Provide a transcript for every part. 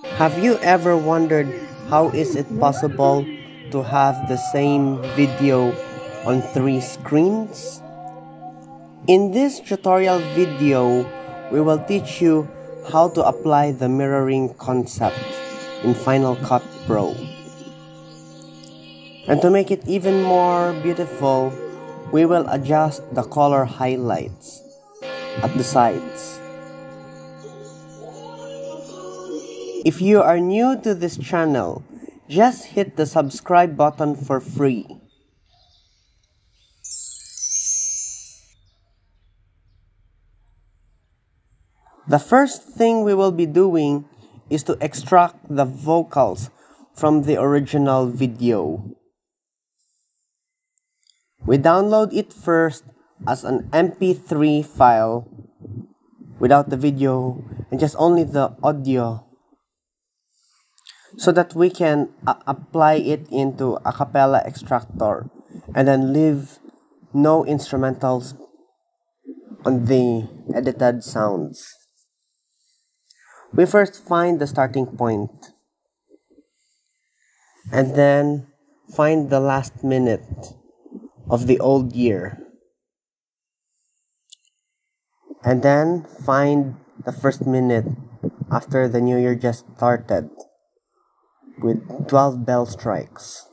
Have you ever wondered how is it possible to have the same video on three screens? In this tutorial video, we will teach you how to apply the mirroring concept in Final Cut Pro. And to make it even more beautiful, we will adjust the color highlights at the sides. If you are new to this channel, just hit the subscribe button for free. The first thing we will be doing is to extract the vocals from the original video. We download it first as an MP3 file without the video and just only the audio so that we can uh, apply it into a cappella extractor and then leave no instrumentals on the edited sounds. We first find the starting point and then find the last minute of the old year and then find the first minute after the new year just started with 12 bell strikes.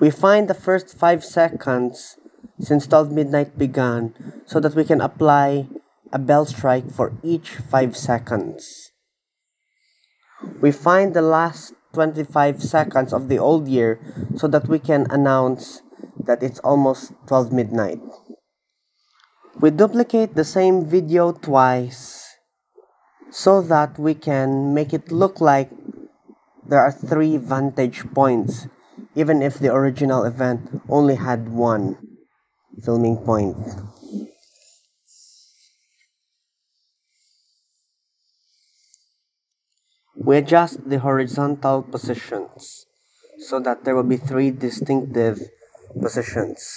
We find the first 5 seconds since 12 midnight began so that we can apply a bell strike for each 5 seconds. We find the last 25 seconds of the old year so that we can announce that it's almost 12 midnight. We duplicate the same video twice so that we can make it look like there are three vantage points even if the original event only had one filming point. We adjust the horizontal positions so that there will be three distinctive positions.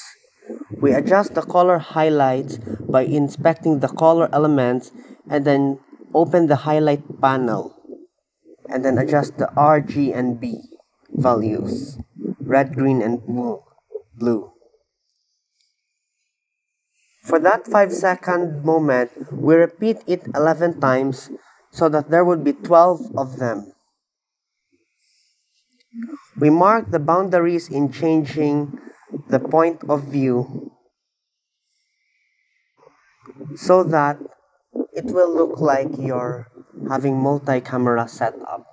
We adjust the color highlights by inspecting the color elements and then open the highlight panel and then adjust the R, G, and B values red, green, and blue. For that 5 second moment, we repeat it 11 times so that there would be 12 of them. We mark the boundaries in changing the point of view so that it will look like you're having multi-camera setup.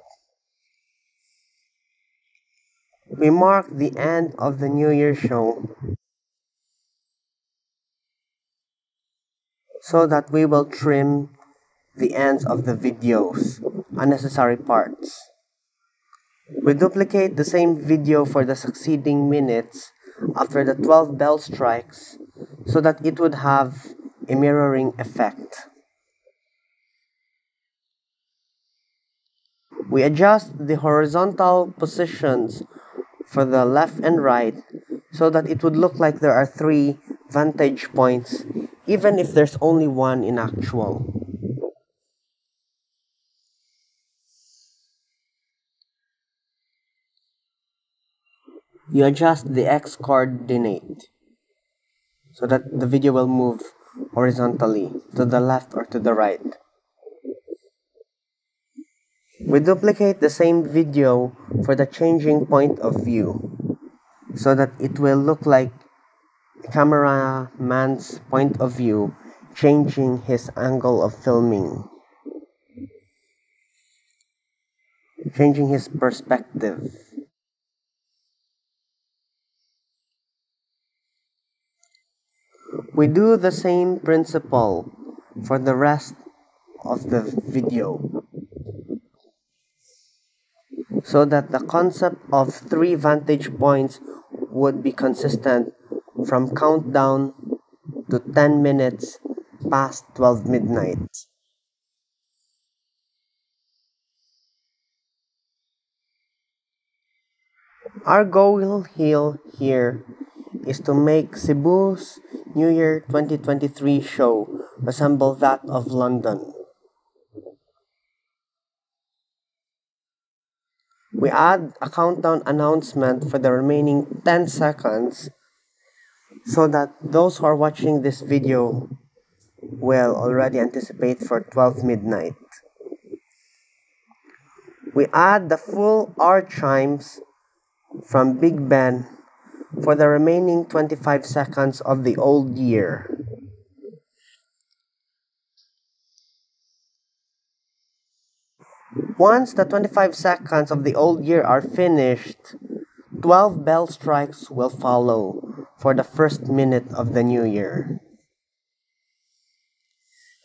We mark the end of the New Year show so that we will trim the ends of the videos, unnecessary parts. We duplicate the same video for the succeeding minutes after the 12 bell strikes so that it would have a mirroring effect. We adjust the horizontal positions for the left and right so that it would look like there are three vantage points even if there's only one in actual. You adjust the x coordinate so that the video will move horizontally to the left or to the right. We duplicate the same video for the changing point of view so that it will look like the cameraman's point of view changing his angle of filming, changing his perspective. We do the same principle for the rest of the video so that the concept of three vantage points would be consistent from countdown to 10 minutes past 12 midnight. Our goal here is to make Cebu's New Year 2023 show resemble that of London we add a countdown announcement for the remaining 10 seconds so that those who are watching this video will already anticipate for 12 midnight. We add the full hour chimes from Big Ben for the remaining 25 seconds of the old year. Once the 25 seconds of the old year are finished, 12 bell strikes will follow for the first minute of the new year.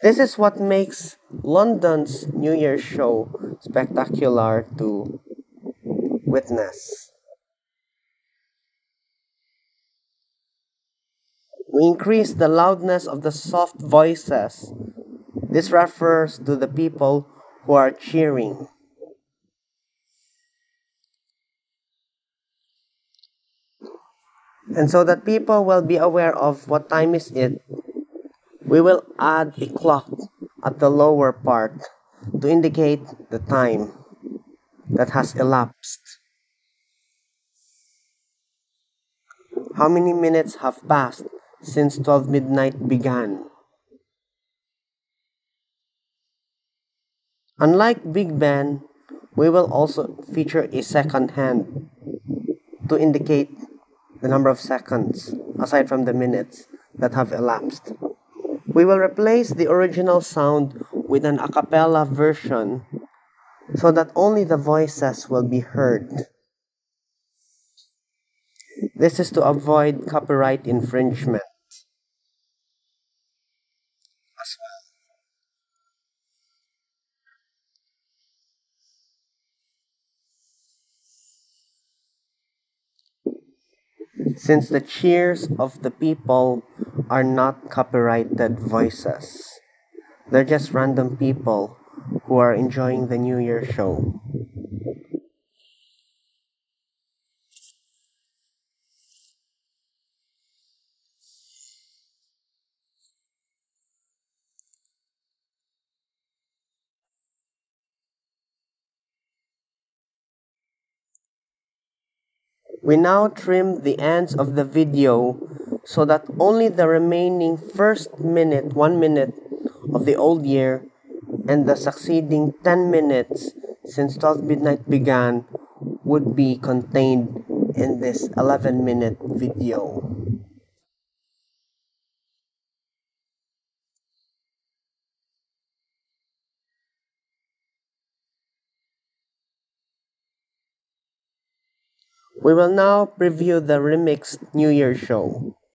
This is what makes London's New Year show spectacular to witness. We increase the loudness of the soft voices. This refers to the people who are cheering. And so that people will be aware of what time is it, we will add a clock at the lower part to indicate the time that has elapsed. How many minutes have passed since 12 midnight began? Unlike Big Ben, we will also feature a second hand to indicate the number of seconds aside from the minutes that have elapsed. We will replace the original sound with an a cappella version so that only the voices will be heard. This is to avoid copyright infringement. Since the cheers of the people are not copyrighted voices. They're just random people who are enjoying the New Year show. We now trim the ends of the video so that only the remaining first minute, one minute of the old year and the succeeding 10 minutes since 12 midnight began would be contained in this 11 minute video. We will now preview the remixed New Year show.